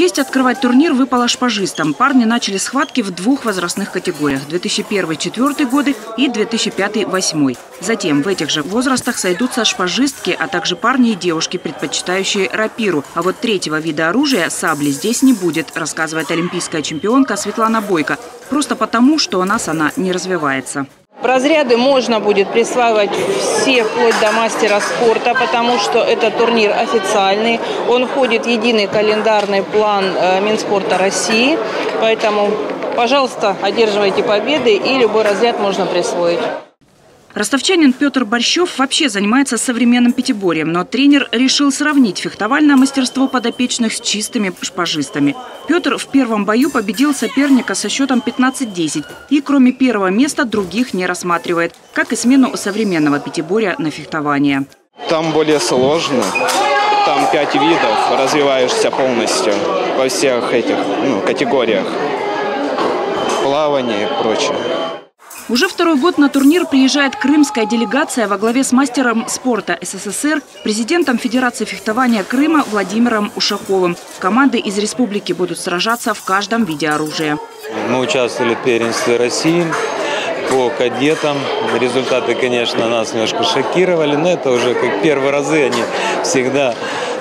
Честь открывать турнир выпала шпажистам. Парни начали схватки в двух возрастных категориях – 2001-2004 годы и 2005-2008. Затем в этих же возрастах сойдутся шпажистки, а также парни и девушки, предпочитающие рапиру. А вот третьего вида оружия – сабли – здесь не будет, рассказывает олимпийская чемпионка Светлана Бойко. Просто потому, что у нас она не развивается. Разряды можно будет присваивать все, вплоть до мастера спорта, потому что это турнир официальный. Он входит в единый календарный план э, Минспорта России. Поэтому, пожалуйста, одерживайте победы и любой разряд можно присвоить. Ростовчанин Петр Борщев вообще занимается современным пятиборьем, но тренер решил сравнить фехтовальное мастерство подопечных с чистыми шпажистами. Петр в первом бою победил соперника со счетом 15-10 и кроме первого места других не рассматривает, как и смену современного пятиборья на фехтование. Там более сложно. Там пять видов, развиваешься полностью во всех этих ну, категориях. Плавание и прочее. Уже второй год на турнир приезжает крымская делегация во главе с мастером спорта СССР, президентом Федерации фехтования Крыма Владимиром Ушаковым. Команды из республики будут сражаться в каждом виде оружия. Мы участвовали в первенстве России по кадетам. Результаты, конечно, нас немножко шокировали, но это уже как первые разы, они всегда,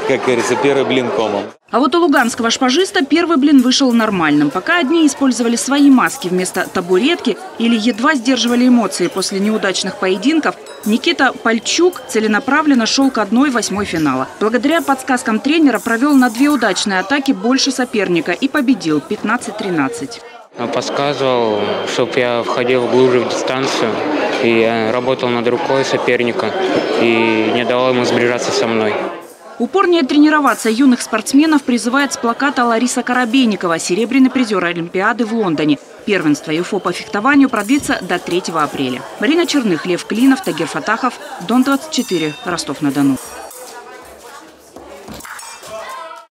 как говорится, первый блин комом. А вот у луганского шпажиста первый блин вышел нормальным. Пока одни использовали свои маски вместо табуретки или едва сдерживали эмоции после неудачных поединков, Никита Пальчук целенаправленно шел к одной восьмой финала. Благодаря подсказкам тренера провел на две удачные атаки больше соперника и победил 15-13. Подсказывал, чтобы я входил глубже в дистанцию и работал над рукой соперника и не давал ему сближаться со мной. Упорнее тренироваться юных спортсменов призывает с плаката Лариса Коробейникова, серебряный призер Олимпиады в Лондоне. Первенство ЮФО по фехтованию продлится до 3 апреля. Марина Черных, Лев Клинов, Тагир Фатахов, Дон 24, Ростов-на-Дону.